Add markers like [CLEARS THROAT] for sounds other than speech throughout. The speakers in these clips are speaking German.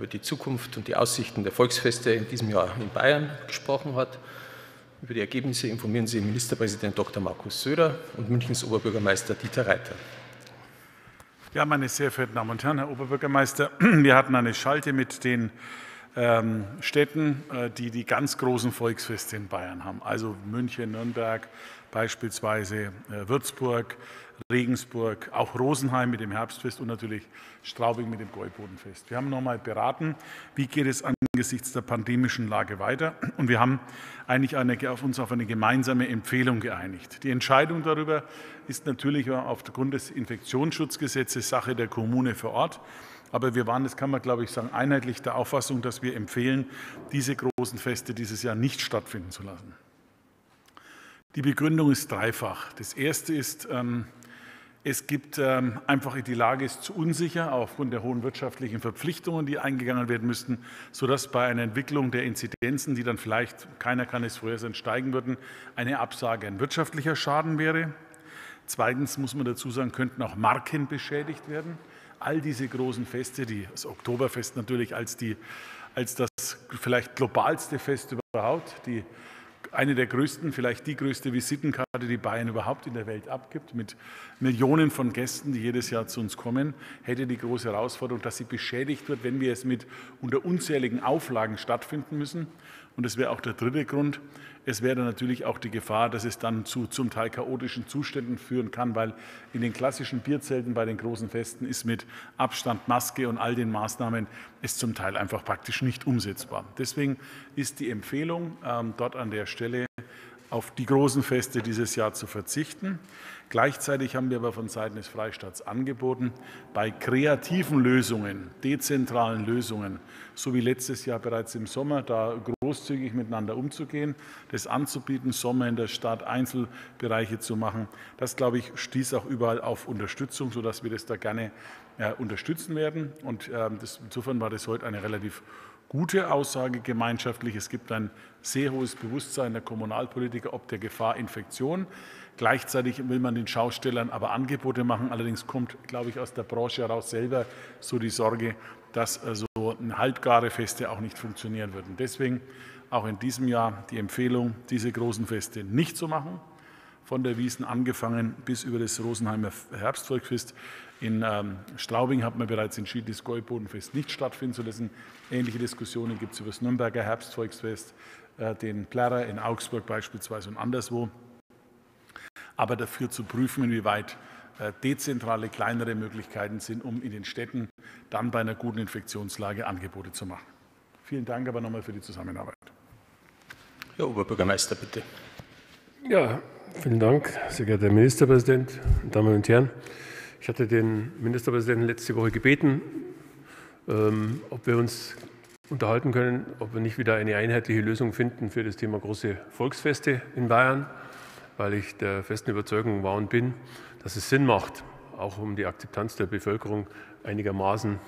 über die Zukunft und die Aussichten der Volksfeste in diesem Jahr in Bayern gesprochen hat. Über die Ergebnisse informieren Sie Ministerpräsident Dr. Markus Söder und Münchens Oberbürgermeister Dieter Reiter. Ja, meine sehr verehrten Damen und Herren, Herr Oberbürgermeister, [CLEARS THROAT] wir hatten eine Schalte mit den ähm, Städten, äh, die die ganz großen Volksfeste in Bayern haben. Also München, Nürnberg, beispielsweise äh, Würzburg, Regensburg, auch Rosenheim mit dem Herbstfest und natürlich Straubing mit dem Gäubodenfest. Wir haben nochmal beraten, wie geht es angesichts der pandemischen Lage weiter und wir haben eigentlich eine, auf uns auf eine gemeinsame Empfehlung geeinigt. Die Entscheidung darüber ist natürlich aufgrund des Infektionsschutzgesetzes Sache der Kommune vor Ort. Aber wir waren, das kann man glaube ich sagen, einheitlich der Auffassung, dass wir empfehlen, diese großen Feste dieses Jahr nicht stattfinden zu lassen. Die Begründung ist dreifach. Das erste ist, ähm, es gibt ähm, einfach, die Lage ist zu unsicher aufgrund der hohen wirtschaftlichen Verpflichtungen, die eingegangen werden müssten, sodass bei einer Entwicklung der Inzidenzen, die dann vielleicht, keiner kann es vorhersehen, steigen würden, eine Absage ein wirtschaftlicher Schaden wäre. Zweitens muss man dazu sagen, könnten auch Marken beschädigt werden. All diese großen Feste, die, das Oktoberfest natürlich als, die, als das vielleicht globalste Fest überhaupt, die eine der größten, vielleicht die größte Visitenkarte, die Bayern überhaupt in der Welt abgibt, mit Millionen von Gästen, die jedes Jahr zu uns kommen, hätte die große Herausforderung, dass sie beschädigt wird, wenn wir es mit unter unzähligen Auflagen stattfinden müssen. Und das wäre auch der dritte Grund. Es wäre natürlich auch die Gefahr, dass es dann zu zum Teil chaotischen Zuständen führen kann, weil in den klassischen Bierzelten bei den großen Festen ist mit Abstand, Maske und all den Maßnahmen es zum Teil einfach praktisch nicht umsetzbar. Deswegen ist die Empfehlung ähm, dort an der Stelle auf die großen Feste dieses Jahr zu verzichten. Gleichzeitig haben wir aber von Seiten des Freistaats angeboten, bei kreativen Lösungen, dezentralen Lösungen, so wie letztes Jahr bereits im Sommer, da großzügig miteinander umzugehen, das anzubieten, Sommer in der Stadt, Einzelbereiche zu machen. Das, glaube ich, stieß auch überall auf Unterstützung, sodass wir das da gerne äh, unterstützen werden. Und äh, das, insofern war das heute eine relativ gute Aussage gemeinschaftlich. Es gibt ein sehr hohes Bewusstsein der Kommunalpolitiker ob der Gefahr Infektion. Gleichzeitig will man den Schaustellern aber Angebote machen. Allerdings kommt, glaube ich, aus der Branche heraus selber so die Sorge, dass so also halbgare Feste auch nicht funktionieren würden. Deswegen auch in diesem Jahr die Empfehlung, diese großen Feste nicht zu machen. Von der Wiesen angefangen bis über das Rosenheimer Herbstvolksfest. In ähm, Straubing hat man bereits entschieden, das Gäubodenfest nicht stattfinden zu lassen. Ähnliche Diskussionen gibt es über das Nürnberger Herbstvolksfest, äh, den Plärrer in Augsburg beispielsweise und anderswo aber dafür zu prüfen, inwieweit dezentrale, kleinere Möglichkeiten sind, um in den Städten dann bei einer guten Infektionslage Angebote zu machen. Vielen Dank aber nochmal für die Zusammenarbeit. Herr Oberbürgermeister, bitte. Ja, vielen Dank, sehr geehrter Herr Ministerpräsident, Damen und Herren. Ich hatte den Ministerpräsidenten letzte Woche gebeten, ähm, ob wir uns unterhalten können, ob wir nicht wieder eine einheitliche Lösung finden für das Thema große Volksfeste in Bayern weil ich der festen Überzeugung war und bin, dass es Sinn macht, auch um die Akzeptanz der Bevölkerung einigermaßen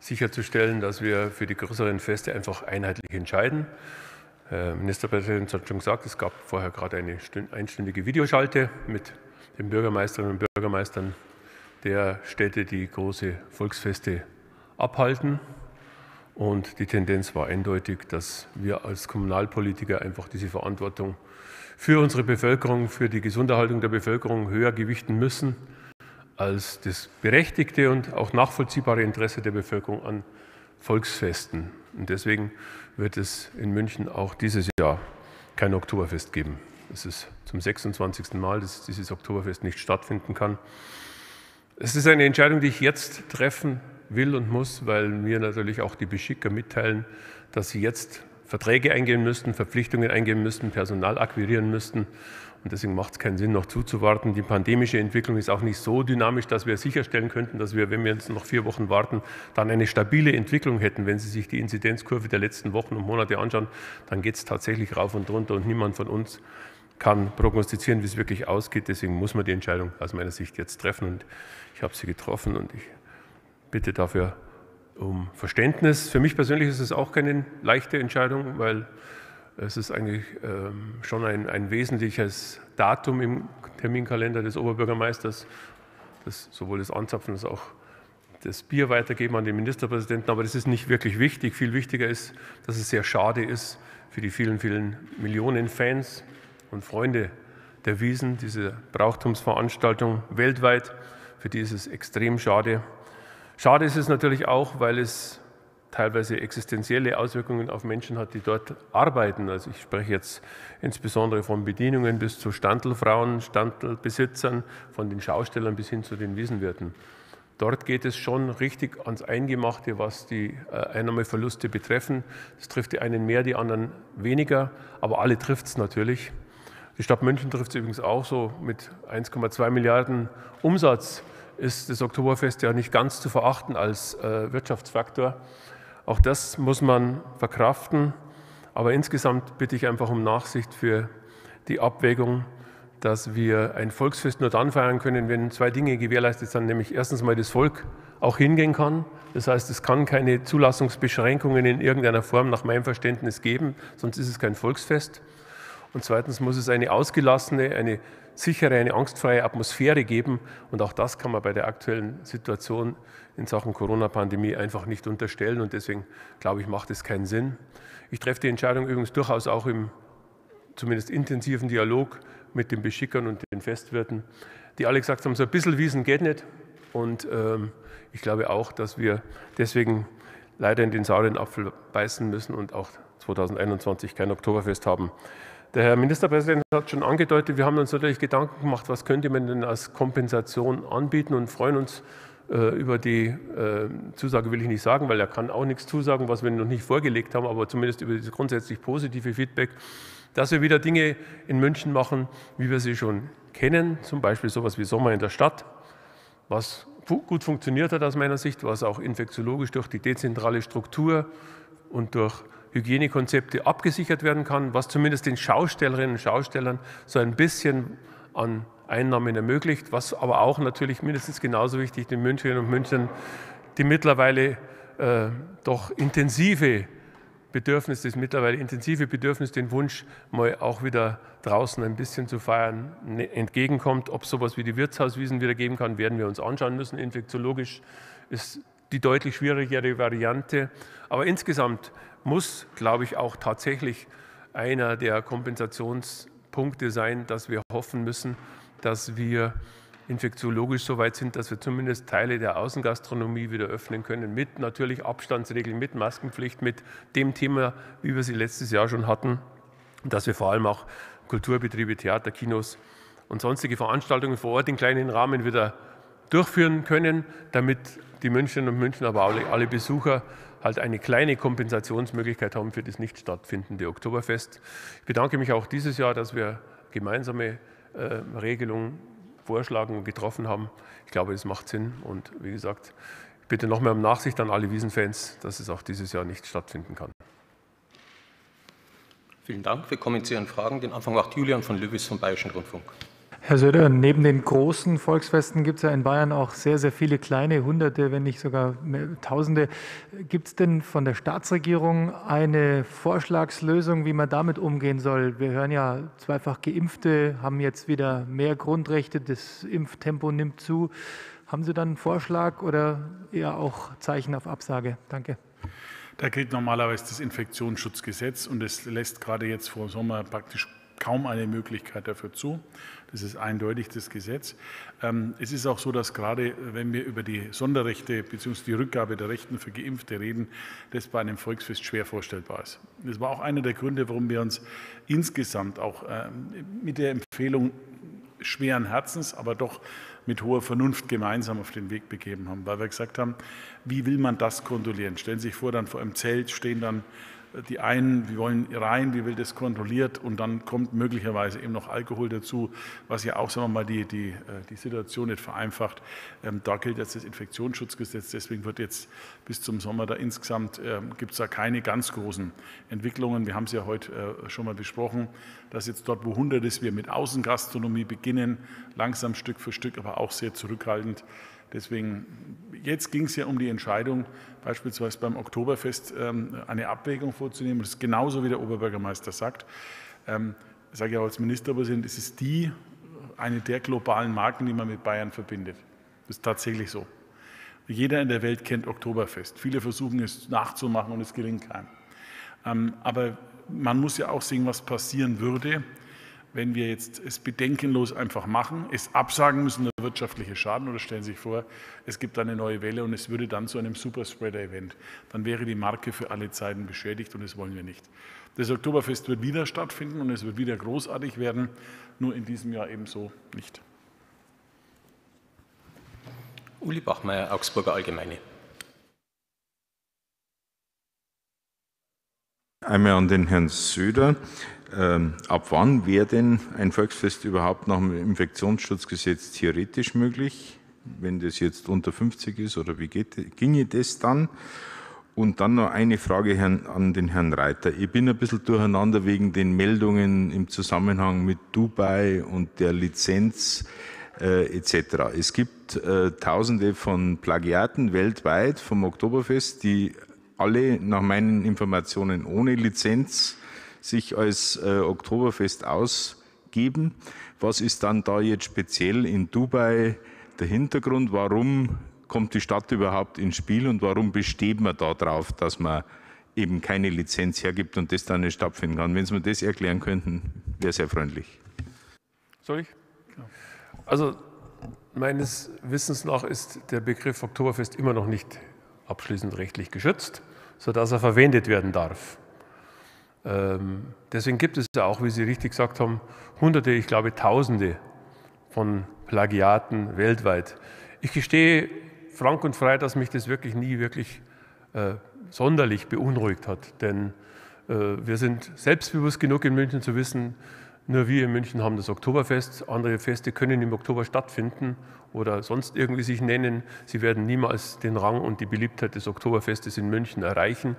sicherzustellen, dass wir für die größeren Feste einfach einheitlich entscheiden. Herr Ministerpräsident hat schon gesagt, es gab vorher gerade eine einstündige Videoschalte mit den Bürgermeisterinnen und Bürgermeistern der Städte, die große Volksfeste abhalten. Und die Tendenz war eindeutig, dass wir als Kommunalpolitiker einfach diese Verantwortung für unsere Bevölkerung, für die Gesunderhaltung der Bevölkerung höher gewichten müssen als das berechtigte und auch nachvollziehbare Interesse der Bevölkerung an Volksfesten. Und deswegen wird es in München auch dieses Jahr kein Oktoberfest geben. Es ist zum 26. Mal, dass dieses Oktoberfest nicht stattfinden kann. Es ist eine Entscheidung, die ich jetzt treffen will und muss, weil mir natürlich auch die Beschicker mitteilen, dass sie jetzt Verträge eingehen müssten, Verpflichtungen eingehen müssten, Personal akquirieren müssten. Und deswegen macht es keinen Sinn, noch zuzuwarten. Die pandemische Entwicklung ist auch nicht so dynamisch, dass wir sicherstellen könnten, dass wir, wenn wir jetzt noch vier Wochen warten, dann eine stabile Entwicklung hätten. Wenn Sie sich die Inzidenzkurve der letzten Wochen und Monate anschauen, dann geht es tatsächlich rauf und runter und niemand von uns kann prognostizieren, wie es wirklich ausgeht. Deswegen muss man die Entscheidung aus meiner Sicht jetzt treffen. Und ich habe sie getroffen und ich bitte dafür um Verständnis. Für mich persönlich ist es auch keine leichte Entscheidung, weil es ist eigentlich ähm, schon ein, ein wesentliches Datum im Terminkalender des Oberbürgermeisters, das sowohl das Anzapfen als auch das Bier weitergeben an den Ministerpräsidenten, aber das ist nicht wirklich wichtig. Viel wichtiger ist, dass es sehr schade ist für die vielen, vielen Millionen Fans und Freunde der Wiesen, diese Brauchtumsveranstaltung weltweit, für die ist es extrem schade. Schade ist es natürlich auch, weil es teilweise existenzielle Auswirkungen auf Menschen hat, die dort arbeiten. Also ich spreche jetzt insbesondere von Bedienungen bis zu Standelfrauen, Standelbesitzern, von den Schaustellern bis hin zu den Wiesenwirten. Dort geht es schon richtig ans Eingemachte, was die äh, Einnahmeverluste betreffen. Das trifft die einen mehr, die anderen weniger, aber alle trifft es natürlich. Die Stadt München trifft es übrigens auch so. Mit 1,2 Milliarden Umsatz ist das Oktoberfest ja nicht ganz zu verachten als äh, Wirtschaftsfaktor. Auch das muss man verkraften. Aber insgesamt bitte ich einfach um Nachsicht für die Abwägung dass wir ein Volksfest nur dann feiern können, wenn zwei Dinge gewährleistet sind, nämlich erstens mal das Volk auch hingehen kann. Das heißt, es kann keine Zulassungsbeschränkungen in irgendeiner Form nach meinem Verständnis geben, sonst ist es kein Volksfest. Und zweitens muss es eine ausgelassene, eine sichere, eine angstfreie Atmosphäre geben. Und auch das kann man bei der aktuellen Situation in Sachen Corona-Pandemie einfach nicht unterstellen. Und deswegen, glaube ich, macht es keinen Sinn. Ich treffe die Entscheidung übrigens durchaus auch im zumindest intensiven Dialog mit den Beschickern und den Festwirten, die alle gesagt haben, so ein bisschen Wiesen geht nicht. Und ähm, ich glaube auch, dass wir deswegen leider in den sauren Apfel beißen müssen und auch 2021 kein Oktoberfest haben. Der Herr Ministerpräsident hat schon angedeutet, wir haben uns natürlich Gedanken gemacht, was könnte man denn als Kompensation anbieten und freuen uns äh, über die äh, Zusage, will ich nicht sagen, weil er kann auch nichts zusagen, was wir noch nicht vorgelegt haben, aber zumindest über dieses grundsätzlich positive Feedback, dass wir wieder Dinge in München machen, wie wir sie schon kennen, zum Beispiel sowas wie Sommer in der Stadt, was gut funktioniert hat aus meiner Sicht, was auch infektiologisch durch die dezentrale Struktur und durch Hygienekonzepte abgesichert werden kann, was zumindest den Schaustellerinnen und Schaustellern so ein bisschen an Einnahmen ermöglicht, was aber auch natürlich mindestens genauso wichtig den Münchnerinnen und Münchnern die mittlerweile äh, doch intensive Bedürfnis, das mittlerweile intensive Bedürfnis, den Wunsch, mal auch wieder draußen ein bisschen zu feiern, ne, entgegenkommt. Ob es sowas wie die Wirtshauswiesen wieder geben kann, werden wir uns anschauen müssen. Infektiologisch ist die deutlich schwierigere Variante. Aber insgesamt muss, glaube ich, auch tatsächlich einer der Kompensationspunkte sein, dass wir hoffen müssen, dass wir infektiologisch so weit sind, dass wir zumindest Teile der Außengastronomie wieder öffnen können, mit natürlich Abstandsregeln, mit Maskenpflicht, mit dem Thema, wie wir sie letztes Jahr schon hatten, dass wir vor allem auch Kulturbetriebe, Theater, Kinos und sonstige Veranstaltungen vor Ort in kleinen Rahmen wieder durchführen können, damit die Münchnerinnen und Münchner, aber alle, alle Besucher halt eine kleine Kompensationsmöglichkeit haben für das nicht stattfindende Oktoberfest. Ich bedanke mich auch dieses Jahr, dass wir gemeinsame äh, Regelungen vorschlagen und getroffen haben. Ich glaube, das macht Sinn. Und wie gesagt, ich bitte nochmal um Nachsicht an alle Wiesenfans, dass es auch dieses Jahr nicht stattfinden kann. Vielen Dank. Wir kommen zu Ihren Fragen. Den Anfang macht Julian von Lewis vom Bayerischen Rundfunk. Herr Söder, neben den großen Volksfesten gibt es ja in Bayern auch sehr, sehr viele kleine, hunderte, wenn nicht sogar tausende. Gibt es denn von der Staatsregierung eine Vorschlagslösung, wie man damit umgehen soll? Wir hören ja, zweifach Geimpfte haben jetzt wieder mehr Grundrechte, das Impftempo nimmt zu. Haben Sie dann einen Vorschlag oder eher auch Zeichen auf Absage? Danke. Da gilt normalerweise das Infektionsschutzgesetz und es lässt gerade jetzt vor Sommer praktisch kaum eine Möglichkeit dafür zu. Das ist eindeutig das Gesetz. Ähm, es ist auch so, dass gerade wenn wir über die Sonderrechte bzw. die Rückgabe der Rechten für Geimpfte reden, das bei einem Volksfest schwer vorstellbar ist. Das war auch einer der Gründe, warum wir uns insgesamt auch ähm, mit der Empfehlung schweren Herzens, aber doch mit hoher Vernunft gemeinsam auf den Weg begeben haben, weil wir gesagt haben, wie will man das kontrollieren? Stellen Sie sich vor, dann vor einem Zelt stehen dann die einen, wir wollen rein, wie will das kontrolliert und dann kommt möglicherweise eben noch Alkohol dazu, was ja auch, sagen wir mal, die, die, äh, die Situation nicht vereinfacht. Ähm, da gilt jetzt das Infektionsschutzgesetz, deswegen wird jetzt bis zum Sommer da insgesamt, ähm, gibt es da keine ganz großen Entwicklungen. Wir haben es ja heute äh, schon mal besprochen, dass jetzt dort, wo 100 ist, wir mit Außengastronomie beginnen, langsam Stück für Stück, aber auch sehr zurückhaltend. Deswegen, jetzt ging es ja um die Entscheidung, beispielsweise beim Oktoberfest ähm, eine Abwägung vorzunehmen. Das ist genauso, wie der Oberbürgermeister sagt. Ähm, ich sage ja auch als Ministerpräsident, es ist die, eine der globalen Marken, die man mit Bayern verbindet. Das ist tatsächlich so. Jeder in der Welt kennt Oktoberfest. Viele versuchen es nachzumachen und es gelingt keinem. Ähm, aber man muss ja auch sehen, was passieren würde, wenn wir jetzt es bedenkenlos einfach machen, es absagen müssen, der wirtschaftliche Schaden, oder stellen Sie sich vor, es gibt eine neue Welle und es würde dann zu einem Superspreader-Event, dann wäre die Marke für alle Zeiten beschädigt und das wollen wir nicht. Das Oktoberfest wird wieder stattfinden und es wird wieder großartig werden, nur in diesem Jahr ebenso nicht. Uli Bachmeier, Augsburger Allgemeine. Einmal an den Herrn Söder. Ähm, ab wann wäre denn ein Volksfest überhaupt nach dem Infektionsschutzgesetz theoretisch möglich, wenn das jetzt unter 50 ist oder wie geht, ginge das dann? Und dann noch eine Frage an den Herrn Reiter. Ich bin ein bisschen durcheinander wegen den Meldungen im Zusammenhang mit Dubai und der Lizenz äh, etc. Es gibt äh, Tausende von Plagiaten weltweit vom Oktoberfest, die alle nach meinen Informationen ohne Lizenz sich als äh, Oktoberfest ausgeben. Was ist dann da jetzt speziell in Dubai der Hintergrund? Warum kommt die Stadt überhaupt ins Spiel und warum besteht man darauf, dass man eben keine Lizenz hergibt und das dann nicht stattfinden kann? Wenn Sie mir das erklären könnten, wäre sehr freundlich. Soll ich? Also meines Wissens nach ist der Begriff Oktoberfest immer noch nicht abschließend rechtlich geschützt, sodass er verwendet werden darf. Ähm, deswegen gibt es ja auch, wie Sie richtig gesagt haben, Hunderte, ich glaube Tausende von Plagiaten weltweit. Ich gestehe frank und frei, dass mich das wirklich nie wirklich äh, sonderlich beunruhigt hat, denn äh, wir sind selbstbewusst genug in München zu wissen, nur wir in München haben das Oktoberfest. Andere Feste können im Oktober stattfinden oder sonst irgendwie sich nennen. Sie werden niemals den Rang und die Beliebtheit des Oktoberfestes in München erreichen.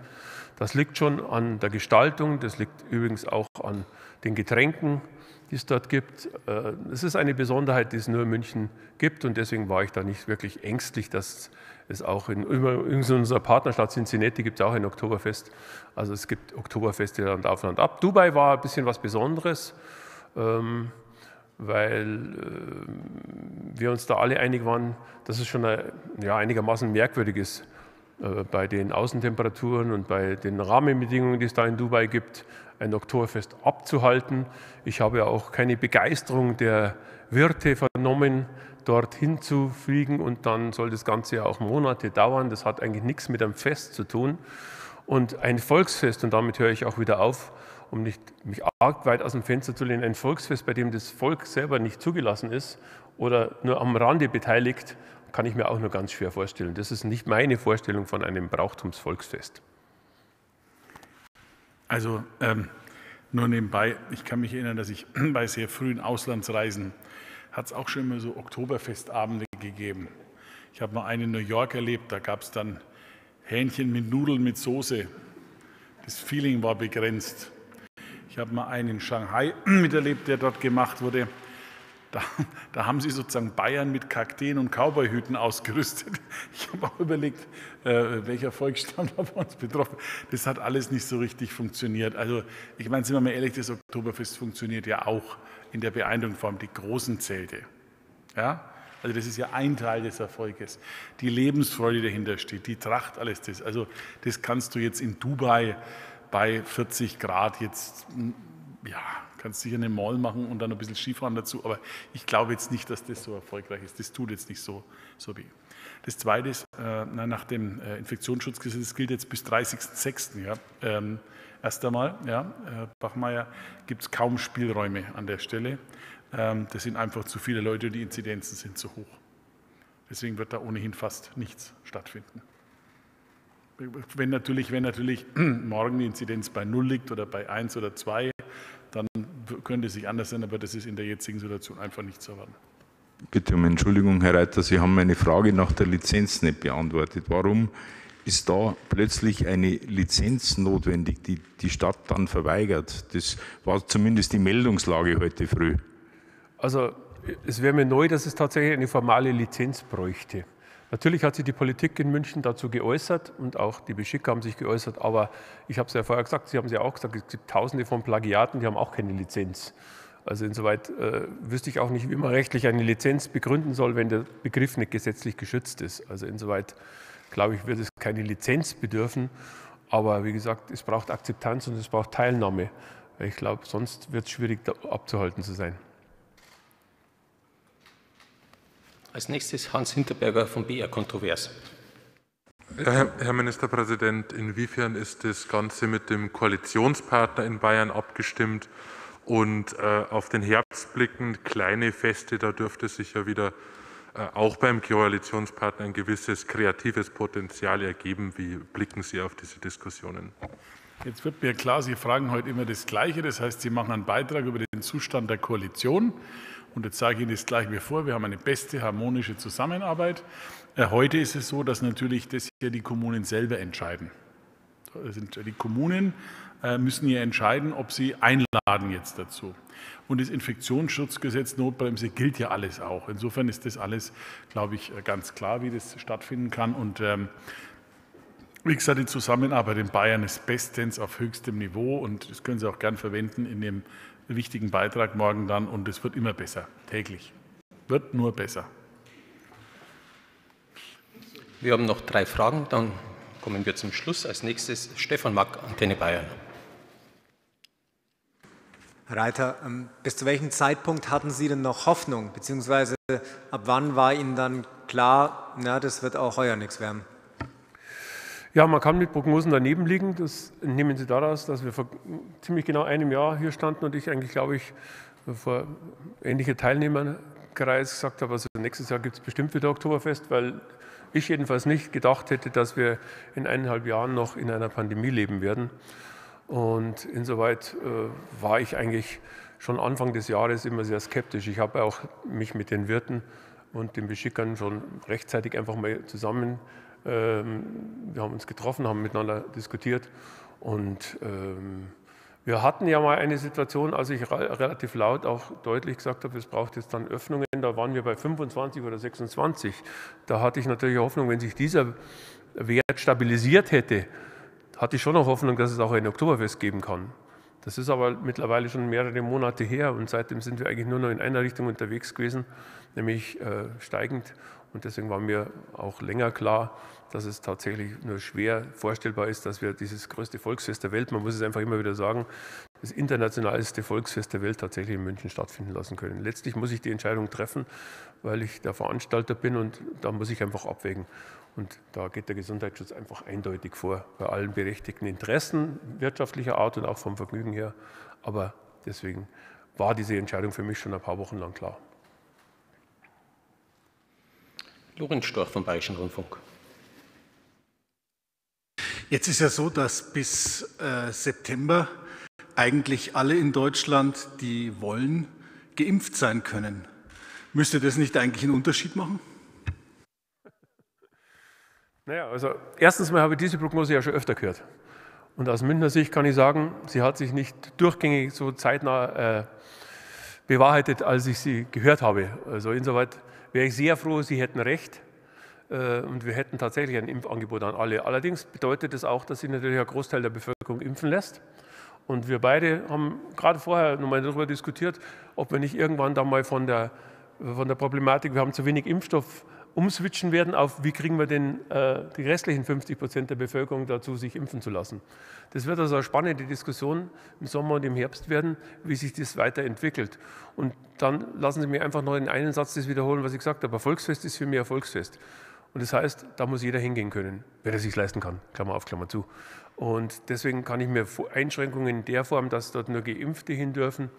Das liegt schon an der Gestaltung, das liegt übrigens auch an den Getränken, die es dort gibt. Äh, es ist eine Besonderheit, die es nur in München gibt und deswegen war ich da nicht wirklich ängstlich, dass es auch in, in unserer Partnerstadt Cincinnati gibt es auch ein Oktoberfest. Also es gibt Oktoberfeste Land auf Land ab. Dubai war ein bisschen was Besonderes, ähm, weil äh, wir uns da alle einig waren, dass es schon ein, ja, einigermaßen merkwürdig ist, äh, bei den Außentemperaturen und bei den Rahmenbedingungen, die es da in Dubai gibt, ein Oktoberfest abzuhalten. Ich habe ja auch keine Begeisterung der Wirte vernommen, dorthin zu fliegen und dann soll das Ganze ja auch Monate dauern. Das hat eigentlich nichts mit einem Fest zu tun. Und ein Volksfest, und damit höre ich auch wieder auf, um nicht mich arg weit aus dem Fenster zu lehnen, ein Volksfest, bei dem das Volk selber nicht zugelassen ist oder nur am Rande beteiligt, kann ich mir auch nur ganz schwer vorstellen. Das ist nicht meine Vorstellung von einem Brauchtumsvolksfest. Also ähm, nur nebenbei, ich kann mich erinnern, dass ich [CLEARS THROAT] bei sehr frühen Auslandsreisen hat es auch schon immer so Oktoberfestabende gegeben. Ich habe mal einen in New York erlebt, da gab es dann Hähnchen mit Nudeln mit Soße. Das Feeling war begrenzt. Ich habe mal einen in Shanghai [CLEARS THROAT] miterlebt, der dort gemacht wurde. Da, da, haben sie sozusagen Bayern mit Kakteen und Cowboyhüten ausgerüstet. Ich habe auch überlegt, äh, welcher Volksstamm da bei uns betroffen Das hat alles nicht so richtig funktioniert. Also ich meine, sind wir mal ehrlich, das Oktoberfest funktioniert ja auch in der Beeindruckungsform, die großen Zelte. Ja? Also das ist ja ein Teil des Erfolges. Die Lebensfreude, die dahinter steht, die Tracht, alles das. Also das kannst du jetzt in Dubai bei 40 Grad jetzt, ja, kannst sicher eine Mall machen und dann ein bisschen Skifahren dazu, aber ich glaube jetzt nicht, dass das so erfolgreich ist. Das tut jetzt nicht so, so weh. Das Zweite ist, äh, nach dem äh, Infektionsschutzgesetz, das gilt jetzt bis 30.06. Ja, ähm, erst einmal, ja, Herr Bachmeier, gibt es kaum Spielräume an der Stelle. Ähm, das sind einfach zu viele Leute, die Inzidenzen sind zu hoch. Deswegen wird da ohnehin fast nichts stattfinden. Wenn natürlich, wenn natürlich [CLEARS THROAT] morgen die Inzidenz bei 0 liegt oder bei 1 oder 2, dann könnte sich anders sein, aber das ist in der jetzigen Situation einfach nicht zu erwarten. Bitte um Entschuldigung, Herr Reiter, Sie haben meine Frage nach der Lizenz nicht beantwortet. Warum ist da plötzlich eine Lizenz notwendig, die die Stadt dann verweigert? Das war zumindest die Meldungslage heute früh. Also es wäre mir neu, dass es tatsächlich eine formale Lizenz bräuchte. Natürlich hat sich die Politik in München dazu geäußert und auch die Beschicker haben sich geäußert, aber ich habe es ja vorher gesagt, Sie haben es ja auch gesagt, es gibt tausende von Plagiaten, die haben auch keine Lizenz. Also insoweit äh, wüsste ich auch nicht, wie man rechtlich eine Lizenz begründen soll, wenn der Begriff nicht gesetzlich geschützt ist. Also insoweit glaube ich, wird es keine Lizenz bedürfen. Aber wie gesagt, es braucht Akzeptanz und es braucht Teilnahme. Ich glaube, sonst wird es schwierig abzuhalten zu sein. Als nächstes Hans Hinterberger von BR Kontrovers. Herr, Herr Ministerpräsident, inwiefern ist das Ganze mit dem Koalitionspartner in Bayern abgestimmt? Und äh, auf den Herbst blickend, kleine Feste, da dürfte sich ja wieder äh, auch beim Koalitionspartner ein gewisses kreatives Potenzial ergeben. Wie blicken Sie auf diese Diskussionen? Jetzt wird mir klar, Sie fragen heute immer das Gleiche. Das heißt, Sie machen einen Beitrag über den Zustand der Koalition. Und jetzt sage ich Ihnen das gleich wie vor. Wir haben eine beste harmonische Zusammenarbeit. Äh, heute ist es so, dass natürlich das hier die Kommunen selber entscheiden. Die Kommunen äh, müssen hier entscheiden, ob sie einladen jetzt dazu. Und das Infektionsschutzgesetz Notbremse gilt ja alles auch. Insofern ist das alles, glaube ich, ganz klar, wie das stattfinden kann. Und ähm, wie gesagt, die Zusammenarbeit in Bayern ist bestens auf höchstem Niveau und das können Sie auch gern verwenden in dem wichtigen Beitrag morgen dann und es wird immer besser, täglich. Wird nur besser. Wir haben noch drei Fragen, dann kommen wir zum Schluss. Als nächstes Stefan Mack, Antenne Bayern. Herr Reiter, ähm, bis zu welchem Zeitpunkt hatten Sie denn noch Hoffnung, beziehungsweise ab wann war Ihnen dann klar, na, das wird auch heuer nichts werden? Ja, man kann mit Prognosen daneben liegen. Das nehmen Sie daraus, dass wir vor ziemlich genau einem Jahr hier standen und ich eigentlich, glaube ich, vor ähnliche Teilnehmerkreis gesagt habe, also nächstes Jahr gibt es bestimmt wieder Oktoberfest, weil ich jedenfalls nicht gedacht hätte, dass wir in eineinhalb Jahren noch in einer Pandemie leben werden. Und insoweit äh, war ich eigentlich schon Anfang des Jahres immer sehr skeptisch. Ich habe auch mich mit den Wirten und den Beschickern schon rechtzeitig einfach mal zusammen, wir haben uns getroffen, haben miteinander diskutiert und ähm, wir hatten ja mal eine Situation, als ich relativ laut auch deutlich gesagt habe, es braucht jetzt dann Öffnungen, da waren wir bei 25 oder 26. Da hatte ich natürlich Hoffnung, wenn sich dieser Wert stabilisiert hätte, hatte ich schon noch Hoffnung, dass es auch ein Oktoberfest geben kann. Das ist aber mittlerweile schon mehrere Monate her und seitdem sind wir eigentlich nur noch in einer Richtung unterwegs gewesen, nämlich äh, steigend. Und deswegen war mir auch länger klar, dass es tatsächlich nur schwer vorstellbar ist, dass wir dieses größte Volksfest der Welt, man muss es einfach immer wieder sagen, das internationalste Volksfest der Welt tatsächlich in München stattfinden lassen können. Letztlich muss ich die Entscheidung treffen, weil ich der Veranstalter bin und da muss ich einfach abwägen. Und da geht der Gesundheitsschutz einfach eindeutig vor, bei allen berechtigten Interessen wirtschaftlicher Art und auch vom Vergnügen her. Aber deswegen war diese Entscheidung für mich schon ein paar Wochen lang klar. Lorenz Storch vom Bayerischen Rundfunk. Jetzt ist ja so, dass bis äh, September eigentlich alle in Deutschland, die wollen, geimpft sein können. Müsste das nicht eigentlich einen Unterschied machen? Naja, also erstens mal habe ich diese Prognose ja schon öfter gehört. Und aus Münchner Sicht kann ich sagen, sie hat sich nicht durchgängig so zeitnah äh, bewahrheitet, als ich sie gehört habe. Also insoweit wäre ich sehr froh, Sie hätten recht äh, und wir hätten tatsächlich ein Impfangebot an alle. Allerdings bedeutet das auch, dass sich natürlich ein Großteil der Bevölkerung impfen lässt. Und wir beide haben gerade vorher nochmal darüber diskutiert, ob wir nicht irgendwann da mal von der, von der Problematik, wir haben zu wenig Impfstoff, umswitchen werden auf, wie kriegen wir denn äh, die restlichen 50 Prozent der Bevölkerung dazu, sich impfen zu lassen. Das wird also eine spannende Diskussion im Sommer und im Herbst werden, wie sich das weiterentwickelt. Und dann lassen Sie mir einfach noch in einen Satz das wiederholen, was ich gesagt habe. Volksfest ist für mich ein Volksfest. Und das heißt, da muss jeder hingehen können, wenn er sich leisten kann. Klammer auf, Klammer zu. Und deswegen kann ich mir Einschränkungen in der Form, dass dort nur Geimpfte hin dürfen,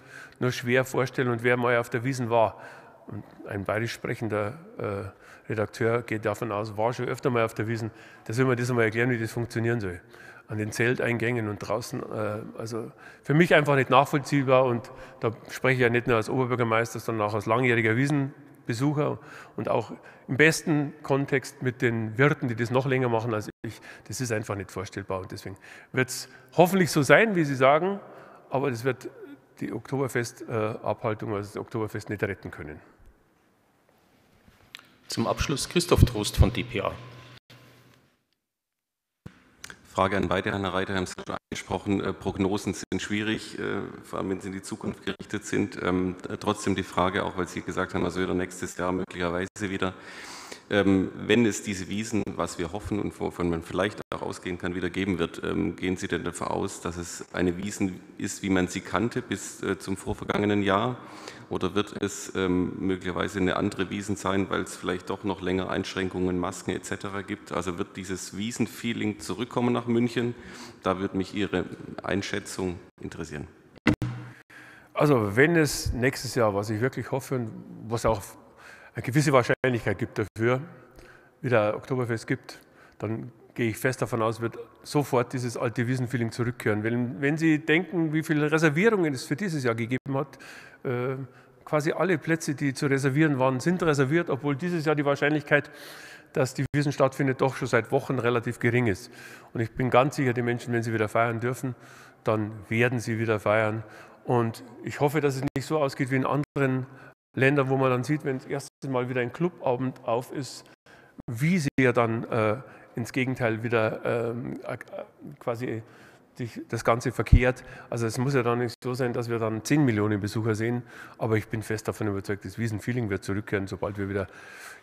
nur schwer vorstellen. Und wer mal auf der Wiesen war, ein bayerisch sprechender äh, Redakteur geht davon aus, war schon öfter mal auf der Wiesen, der soll mir das einmal erklären, wie das funktionieren soll. An den Zelteingängen und draußen. Äh, also für mich einfach nicht nachvollziehbar und da spreche ich ja nicht nur als Oberbürgermeister, sondern auch als langjähriger Wiesenbesucher und auch im besten Kontext mit den Wirten, die das noch länger machen als ich. Das ist einfach nicht vorstellbar und deswegen wird es hoffentlich so sein, wie Sie sagen, aber das wird die Oktoberfestabhaltung, also das Oktoberfest nicht retten können. Zum Abschluss Christoph Trost von dpa. Frage an beide, Herr Reiter, haben Sie schon angesprochen, äh, Prognosen sind schwierig, äh, vor allem wenn sie in die Zukunft gerichtet sind. Ähm, trotzdem die Frage, auch weil Sie gesagt haben, also wieder nächstes Jahr möglicherweise wieder, ähm, wenn es diese Wiesen, was wir hoffen und wovon man vielleicht auch ausgehen kann, wieder geben wird, ähm, gehen Sie denn davon aus, dass es eine Wiesen ist, wie man sie kannte bis äh, zum vorvergangenen Jahr? Oder wird es ähm, möglicherweise eine andere Wiesen sein, weil es vielleicht doch noch länger Einschränkungen, Masken etc. gibt? Also wird dieses Wiesenfeeling zurückkommen nach München? Da würde mich Ihre Einschätzung interessieren. Also wenn es nächstes Jahr, was ich wirklich hoffe und was auch eine gewisse Wahrscheinlichkeit gibt dafür, wieder Oktoberfest gibt, dann gehe ich fest davon aus, wird sofort dieses alte Wiesenfeeling zurückkehren. Wenn, wenn Sie denken, wie viele Reservierungen es für dieses Jahr gegeben hat, äh, quasi alle Plätze, die zu reservieren waren, sind reserviert, obwohl dieses Jahr die Wahrscheinlichkeit, dass die Wiesen stattfindet, doch schon seit Wochen relativ gering ist. Und ich bin ganz sicher, die Menschen, wenn sie wieder feiern dürfen, dann werden sie wieder feiern. Und ich hoffe, dass es nicht so ausgeht wie in anderen Ländern, wo man dann sieht, wenn das erste Mal wieder ein Clubabend auf ist, wie ja dann äh, ins Gegenteil wieder äh, quasi das Ganze verkehrt. Also es muss ja dann nicht so sein, dass wir dann 10 Millionen Besucher sehen, aber ich bin fest davon überzeugt, das Wiesenfeeling wird zurückkehren, sobald wir wieder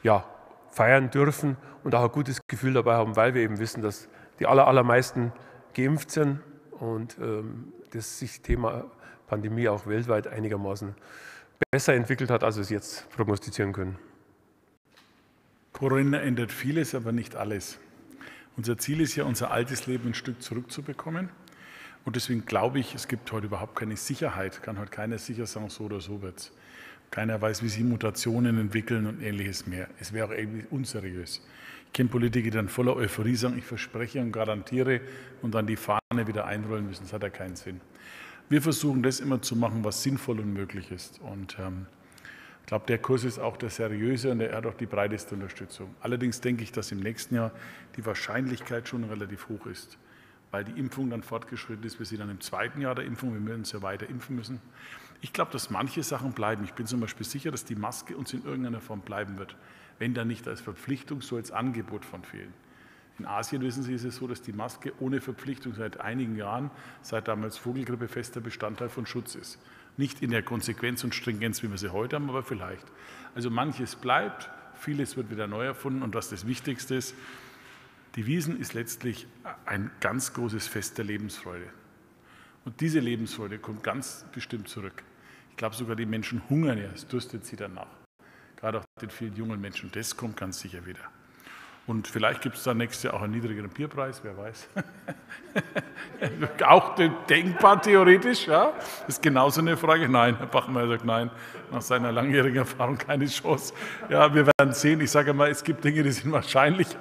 ja, feiern dürfen und auch ein gutes Gefühl dabei haben, weil wir eben wissen, dass die aller, allermeisten geimpft sind und ähm, das sich Thema Pandemie auch weltweit einigermaßen besser entwickelt hat, als wir es jetzt prognostizieren können. Corona ändert vieles, aber nicht alles. Unser Ziel ist ja, unser altes Leben ein Stück zurückzubekommen. Und deswegen glaube ich, es gibt heute überhaupt keine Sicherheit, kann heute keiner sicher sagen, so oder so wird es. Keiner weiß, wie sich Mutationen entwickeln und ähnliches mehr. Es wäre auch irgendwie unseriös. Ich kenne Politiker, die dann voller Euphorie sagen, ich verspreche und garantiere und dann die Fahne wieder einrollen müssen. Das hat ja keinen Sinn. Wir versuchen das immer zu machen, was sinnvoll und möglich ist. Und ähm, glaube, der Kurs ist auch der seriöse und er hat auch die breiteste Unterstützung. Allerdings denke ich, dass im nächsten Jahr die Wahrscheinlichkeit schon relativ hoch ist, weil die Impfung dann fortgeschritten ist. Wir sind dann im zweiten Jahr der Impfung, wir müssen uns ja weiter impfen müssen. Ich glaube, dass manche Sachen bleiben. Ich bin zum Beispiel sicher, dass die Maske uns in irgendeiner Form bleiben wird, wenn dann nicht als Verpflichtung, so als Angebot von vielen. In Asien, wissen Sie, ist es so, dass die Maske ohne Verpflichtung seit einigen Jahren, seit damals Vogelgrippe, fester Bestandteil von Schutz ist. Nicht in der Konsequenz und Stringenz, wie wir sie heute haben, aber vielleicht. Also manches bleibt, vieles wird wieder neu erfunden und was das Wichtigste ist, die Wiesen ist letztlich ein ganz großes Fest der Lebensfreude. Und diese Lebensfreude kommt ganz bestimmt zurück. Ich glaube sogar, die Menschen hungern ja, es dürstet sie danach. Gerade auch den vielen jungen Menschen. Das kommt ganz sicher wieder. Und vielleicht gibt es dann nächstes Jahr auch einen niedrigeren Bierpreis, wer weiß. [LAUGHS] auch denkbar theoretisch, ja. Ist genauso eine Frage. Nein, Herr Bachmeier sagt nein, nach seiner langjährigen Erfahrung keine Chance. Ja, wir werden sehen. Ich sage mal, es gibt Dinge, die sind wahrscheinlich,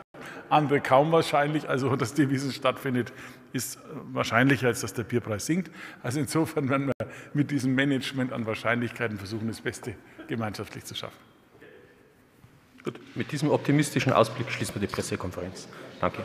andere kaum wahrscheinlich. Also, dass die Wiesen stattfindet, ist wahrscheinlicher, als dass der Bierpreis sinkt. Also insofern werden wir mit diesem Management an Wahrscheinlichkeiten versuchen, das Beste gemeinschaftlich zu schaffen. Gut, mit diesem optimistischen Ausblick schließen wir die Pressekonferenz. Danke.